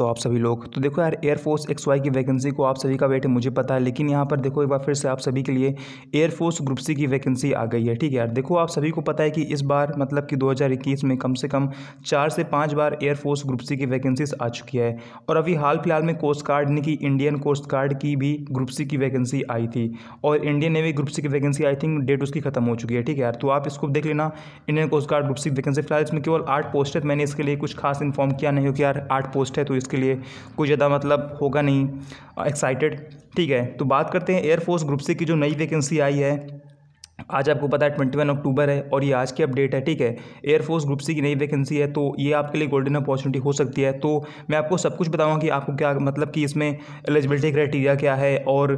तो आप सभी लोग तो देखो यार एयरफोर्स एक्स वाई की वैकेंसी को आप सभी का वेट है, मुझे पता है, लेकिन यहाँ पर देखो एक बार फिर से आप सभी के लिए एयरफोर्स ग्रुप सी की वैकेंसी आ गई है, ठीक है यार। देखो आप सभी को पता है कि इस बार मतलब कि 2021 में कम से कम चार से पाँच बार एयरफोर्स ग्रुप सी की वैकेंसीज आ चुकी है। और अभी हाल फ़िलहाल में कोस्ट गार्ड यानी कि इंडियन कोस्ट गार्ड की भी ग्रुप सी की वैकेंसी आई थी। और इंडियन नेवी ग्रुप सी की वैकेंसी आई थिंक डेट उसकी खत्म हो चुकी है, ठीक है यार। तो आप इसको देख लेना Indian coast guard group C vacancy फ़िलहाल इसमें केवल आठ पोस्ट है मैंने इसके लिए कुछ खास इन्फॉर्म किया नहीं हो कि यार आठ पोस्ट है तो इसके लिए कोई ज़्यादा मतलब होगा नहीं एक्साइटेड ठीक है? तो बात करते हैं एयरफोर्स ग्रुप सी की जो नई वैकेंसी आई है आज आपको पता है ट्वेंटी वन अक्टूबर है और ये आज की अपडेट है, ठीक है? एयरफोर्स ग्रुप सी की नई वैकेंसी है तो ये आपके लिए गोल्डन अपॉर्चुनिटी हो सकती है। तो मैं आपको सब कुछ बताऊँगा कि आपको क्या मतलब कि इसमें एलिजिबिलिटी क्राइटेरिया क्या है और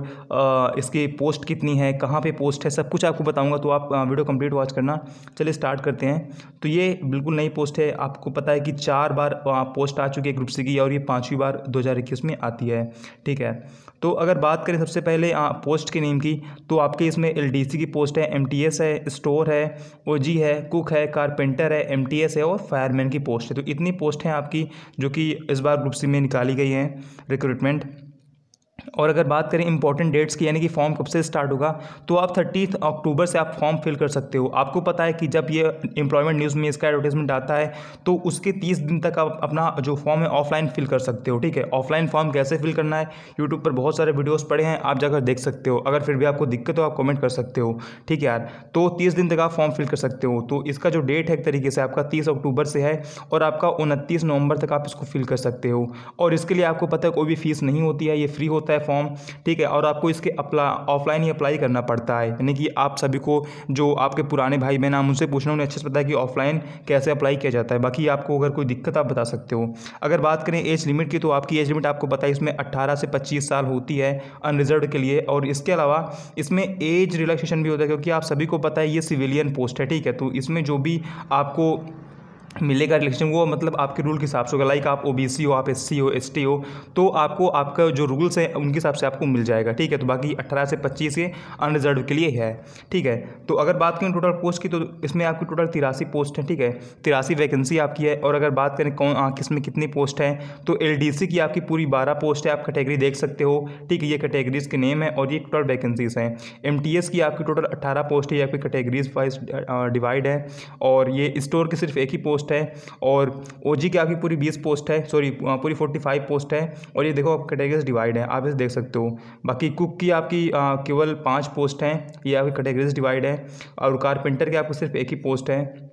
इसकी पोस्ट कितनी है, कहाँ पे पोस्ट है, सब कुछ आपको बताऊँगा तो आप वीडियो कंप्लीट वॉच करना। चलिए स्टार्ट करते हैं। तो ये बिल्कुल नई पोस्ट है, आपको पता है कि चार बार पोस्ट आ चुकी है ग्रुप सी की और ये पाँचवीं बार दो हज़ार इक्कीस में आती है, ठीक है? तो अगर बात करें सबसे पहले पोस्ट के नेम की तो आपके इसमें एलडीसी की पोस्ट है एमटीएस है स्टोर है ओ है कुक है कारपेंटर है एमटीएस है और फायरमैन की पोस्ट है। तो इतनी पोस्ट हैं आपकी जो कि इस बार ग्रुप सी में निकाली गई हैं रिक्रूटमेंट और अगर बात करें इंपॉर्टेंट डेट्स की, यानी कि फॉर्म कब से स्टार्ट होगा तो आप थर्टी अक्टूबर से आप फॉर्म फिल कर सकते हो। आपको पता है कि जब ये एम्प्लॉयमेंट न्यूज़ में इसका एडवर्टाइजमेंट आता है तो उसके तीस दिन तक आप अपना जो फॉर्म है ऑफलाइन फिल कर सकते हो, ठीक है? ऑफलाइन फॉर्म कैसे फिल करना है? यूट्यूब पर बहुत सारे वीडियोज़ पड़े हैं, आप जाकर देख सकते हो। अगर फिर भी आपको दिक्कत हो, आप कमेंट कर सकते हो, ठीक है यार? तो तीस दिन तक आप फॉर्म फिल कर सकते हो। तो इसका जो डेट है एक तरीके से आपका तीस अक्टूबर से है, और आपका उनतीस नवंबर तक आप इसको फिल कर सकते हो। और इसके लिए आपको पता है कोई भी फ़ीस नहीं होती है, ये फ्री होता है। फॉर्म ठीक है? और आपको इसके अप्ला ऑफलाइन ही अप्लाई करना पड़ता है। यानी कि आप सभी को जो आपके पुराने भाई बहन आप उनसे पूछना, उन्हें अच्छे से पता है कि ऑफलाइन कैसे अप्लाई किया जाता है। बाकी आपको अगर कोई दिक्कत आप बता सकते हो। अगर बात करें एज लिमिट की तो आपकी एज लिमिट आपको पता है, इसमें अट्ठारह से पच्चीस साल होती है अनरिजर्व के लिए। और इसके अलावा इसमें एज रिलैक्सेशन भी होता है, क्योंकि आप सभी को पता है ये सिविलियन पोस्ट है, ठीक है? तो इसमें जो भी आपको मिलेगा रिलेक्शन वो मतलब आपके रूल के हिसाब से होगा। लाइक आप ओबीसी हो, आप एससी हो एसटी हो तो आपको आपका जो रूल्स है, उनके हिसाब से आपको मिल जाएगा। ठीक है तो बाकी अट्ठारह से पच्चीस ये अनरिजर्व के लिए है। ठीक है तो अगर बात करें टोटल पोस्ट की तो इसमें आपकी टोटल तिरासी पोस्ट है। ठीक है, तिरासी वैकेंसी आपकी है, और अगर बात करें कौन किसमें कितनी पोस्ट है तो एलडीसी की आपकी पूरी बारह पोस्ट है, आप कैटेगरी देख सकते हो। ठीक है, ये कैटेगरीज के नेम है, और ये टोटल वैकेंसीज हैं। एमटीएस की आपकी टोटल अट्ठारह पोस्ट है, ये आपकी कैटेगरीज वाइज डिवाइड है, और ये स्टोर की सिर्फ़ एक ही पोस्ट पोस्ट है और ओ की आपकी पूरी बीस पोस्ट है सॉरी पूरी फोर्टी फाइव पोस्ट है और ये देखो आप कैटेगरीज डिवाइड है, आप इसे देख सकते हो। बाकी कुक की आपकी केवल पाँच पोस्ट हैं, ये आपकी कैटेगरीज डिवाइड है और कारपेंटर की आपको सिर्फ़ एक ही पोस्ट है।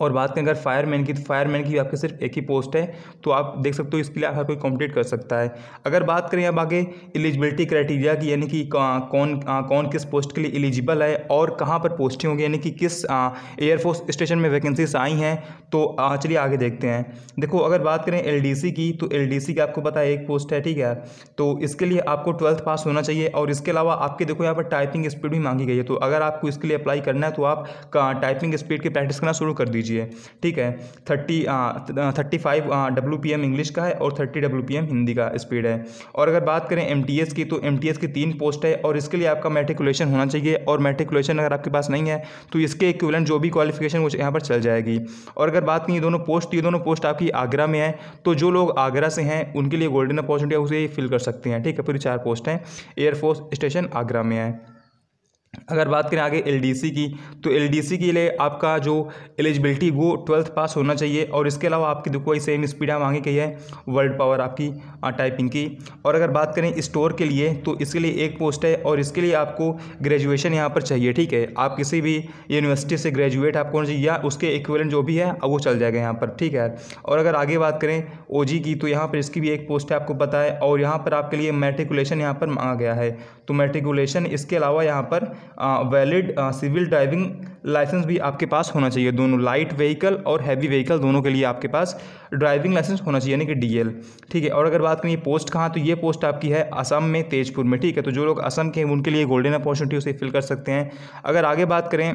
और बात करें अगर फायरमैन की तो फायरमैन की आपके सिर्फ़ एक ही पोस्ट है तो आप देख सकते हो इसके लिए हर कोई कॉम्प्लीट कर सकता है। अगर बात करें अब आगे एलिजिबिलिटी क्राइटेरिया की, यानी कि कौन कौन किस पोस्ट के लिए एलिजिबल है और कहाँ पर पोस्टिंग होंगी, यानी कि किस एयरफोर्स स्टेशन में वैकेंसीज आई हैं तो चलिए आगे देखते हैं। देखो, अगर बात करें एलडीसी की तो एल की आपको पता है एक पोस्ट है, ठीक है? तो इसके लिए आपको ट्वेल्थ पास होना चाहिए और इसके अलावा आपके देखो यहाँ पर टाइपिंग स्पीड भी मांगी गई है तो अगर आपको इसके लिए अप्लाई करना है तो आप टाइपिंग स्पीड की प्रैक्टिस करना शुरू कर दीजिए। लीजिए ठीक है? Thirty thirty five W P M English का है और thirty W P M Hindi का स्पीड है। और अगर बात करें एम टी एस की तो एम टी एस की तीन पोस्ट है और इसके लिए आपका मेट्रिकुलेशन होना चाहिए और मेट्रिकुलेशन अगर आपके पास नहीं है तो इसके इक्वलेंट जो भी क्वालिफिकेशन वो यहाँ पर चल जाएगी। और अगर बात करें दोनों पोस्ट ये दोनों पोस्ट आपकी आगरा में है तो जो लोग आगरा से हैं, उनके लिए गोल्डन अपॉर्चुनिटी उसे फिल कर सकते हैं, ठीक है? पूरी चार पोस्ट हैं। एयरफोर्स स्टेशन आगरा में है। अगर बात करें आगे एलडीसी की तो एलडीसी के लिए आपका जो एलिजिबिलिटी वो ट्वेल्थ पास होना चाहिए और इसके अलावा आपकी देखो वही सेम स्पीड है मांगी गई है वर्ल्ड पावर आपकी टाइपिंग की। और अगर बात करें स्टोर के लिए तो इसके लिए एक पोस्ट है और इसके लिए आपको ग्रेजुएशन यहाँ पर चाहिए, ठीक है? आप किसी भी यूनिवर्सिटी से ग्रेजुएट आपको होना चाहिए या उसके इक्वलेंट जो भी है वो चल जाएगा यहाँ पर, ठीक है? और अगर आगे बात करें ओजी की तो यहाँ पर इसकी भी एक पोस्ट है आपको पता है और यहाँ पर आपके लिए मेट्रिकुलेशन यहाँ पर मांगा गया है। तो मेट्रिकुलेशन इसके अलावा यहाँ पर वैलिड सिविल ड्राइविंग लाइसेंस भी आपके पास होना चाहिए। दोनों लाइट व्हीकल और हैवी व्हीकल दोनों के लिए आपके पास ड्राइविंग लाइसेंस होना चाहिए, यानी कि डीएल ठीक है, और अगर बात करें ये पोस्ट कहाँ तो ये पोस्ट आपकी है असम में, तेजपुर में। ठीक है तो जो लोग असम के हैं, उनके लिए गोल्डन अपॉर्चुनिटी उसे फिल कर सकते हैं। अगर आगे बात करें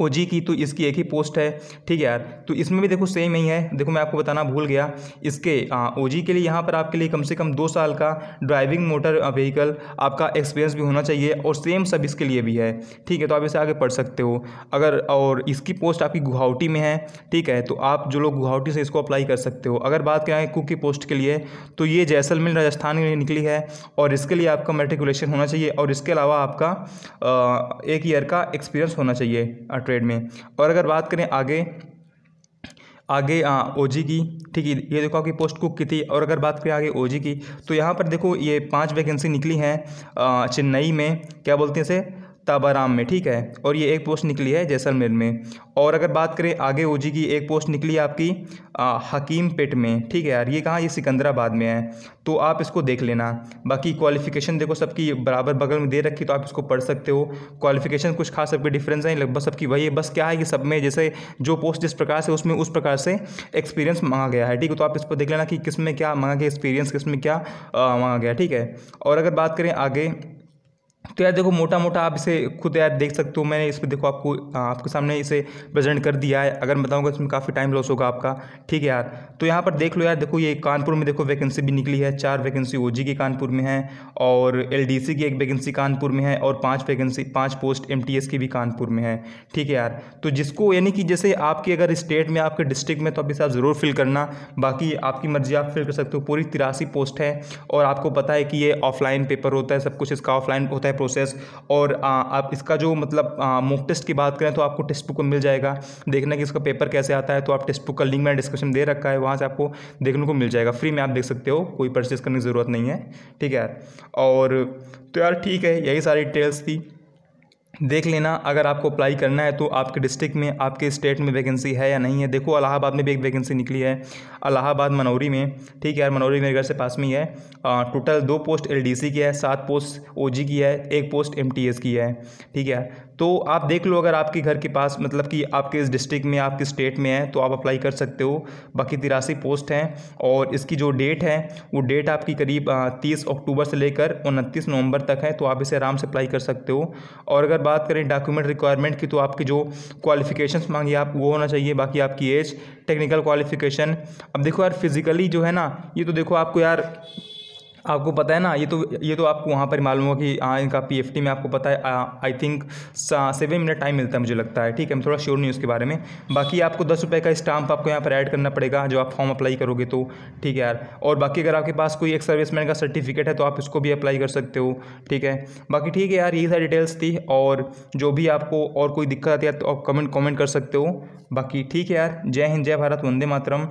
ओजी की तो इसकी एक ही पोस्ट है। ठीक है यार तो इसमें भी देखो सेम ही है। देखो मैं आपको बताना भूल गया। इसके ओजी के लिए यहाँ पर आपके लिए कम से कम दो साल का ड्राइविंग मोटर व्हीकल आपका एक्सपीरियंस भी होना चाहिए और सेम सब इसके लिए भी है। ठीक है तो आप इसे आगे पढ़ सकते हो। अगर, और इसकी पोस्ट आपकी गुवाहाटी में है, ठीक है तो आप जो लोग गुवाहाटी से इसको अप्लाई कर सकते हो। अगर बात करें कुक की पोस्ट के लिए तो ये जैसलमेर, राजस्थान में निकली है और इसके लिए आपका मेट्रिकुलेशन होना चाहिए और इसके अलावा आपका एक ईयर का एक्सपीरियंस होना चाहिए। ट्रेड में। और अगर बात करें आगे आगे ओ जी की, ठीक है, ये देखो आपकी पोस्ट कुक की थी और अगर बात करें आगे ओजी की तो यहाँ पर देखो ये पाँच वैकेंसी निकली हैं चेन्नई में, क्या बोलते हैं इसे? ताबाराम में, ठीक है? और ये एक पोस्ट निकली है जैसलमेर में। और अगर बात करें आगे ओजी की, एक पोस्ट निकली आपकी हकीम पेट में, ठीक है यार? ये कहाँ? ये सिकंदराबाद में है। तो आप इसको देख लेना। बाकी क्वालिफिकेशन देखो सबकी बराबर बगल में दे रखी तो आप इसको पढ़ सकते हो। क्वालिफिकेशन कुछ खास सबके डिफरेंस हैं, लगभग सबकी वही है। बस क्या है कि सब में जैसे जो पोस्ट जिस प्रकार से, उसमें उस प्रकार से एक्सपीरियंस मांगा गया है, ठीक है? तो आप इसको देख लेना कि किसमें क्या मांगा गया एक्सपीरियंस किसमें क्या मांगा गया, ठीक है? और अगर बात करें आगे तो यार देखो मोटा मोटा आप इसे खुद यार देख सकते हो, मैंने इस पर देखो आपको आपके सामने इसे प्रेजेंट कर दिया है। अगर मैं बताऊँगा इसमें काफ़ी टाइम लॉस होगा आपका, ठीक है यार? तो यहाँ पर देख लो यार, देखो ये कानपुर में देखो वैकेंसी भी निकली है, चार वैकेंसी ओजी की कानपुर में है और एलडीसी की एक वैकेंसी कानपुर में है और पाँच वैकेंसी पाँच पोस्ट एमटीएस की भी कानपुर में है, ठीक है यार? तो जिसको यानी कि जैसे आपके अगर स्टेट में, आपके डिस्ट्रिक्ट में तो अभी साथ ज़रूर फिल करना। बाकी आपकी मर्ज़ी, आप फिल कर सकते हो। पूरी तिरासी पोस्ट है और आपको पता है कि ये ऑफलाइन पेपर होता है, सब कुछ इसका ऑफलाइन होता है। प्रोसेस और आ, आप इसका जो मतलब मोक टेस्ट की बात करें तो आपको टेस्ट बुक मिल जाएगा। देखना कि इसका पेपर कैसे आता है तो आप टेक्स्ट बुक का लिंक मैंने डिस्क्रिप्शन दे रखा है वहाँ से आपको देखने को मिल जाएगा। फ्री में आप देख सकते हो कोई परचेज़ करने की ज़रूरत नहीं है ठीक है यार? और तो यार ठीक है यही सारी डिटेल्स थी। देख लेना, अगर आपको अप्लाई करना है तो आपके डिस्ट्रिक्ट में, आपके स्टेट में वैकेंसी है या नहीं है। देखो, अलाहाबाद में भी एक वैकेंसी निकली है, अलाहाबाद मनौरी में। ठीक है यार, मनौरी मेरे घर से पास में ही है। टोटल दो पोस्ट एलडीसी की है, सात पोस्ट ओजी की है, एक पोस्ट एमटीएस की है। ठीक है तो आप देख लो अगर आपके घर के पास मतलब कि आपके इस डिस्ट्रिक्ट में, आपके स्टेट में है तो आप अप्लाई कर सकते हो। बाकी तिरासी पोस्ट हैं और इसकी जो डेट है, वो डेट आपकी करीब तीस अक्टूबर से लेकर उनतीस नवंबर तक है तो आप इसे आराम से अप्लाई कर सकते हो। और अगर बात करें डॉक्यूमेंट रिक्वायरमेंट की तो आपकी जो क्वालिफिकेशन मांगी आप, वो होना चाहिए। बाकी आपकी एज टेक्निकल क्वालिफिकेशन अब देखो यार फिजिकली जो है ना, ये तो देखो आपको यार आपको पता है ना, ये तो ये तो आपको वहाँ पर मालूम होगा कि हाँ इनका पी में आपको पता है I think seven minute time मिलता है मुझे लगता है, ठीक है, मैं थोड़ा श्योर नहीं उसके बारे में। बाकी आपको दस रुपये का स्टाम्प आपको यहाँ पर ऐड करना पड़ेगा जो आप फॉर्म अप्लाई करोगे तो ठीक है यार। और बाकी अगर आपके पास कोई एक सर्विसमैन का सर्टिफिकेट है तो आप इसको भी अप्लाई कर सकते हो, ठीक है। बाकी ठीक है यार यही सारी डिटेल्स थी, और जो भी आपको और कोई दिक्कत आती है तो आप कमेंट कमेंट कर सकते हो। बाकी ठीक है यार, जय हिंद, जय भारत, वंदे मातरम।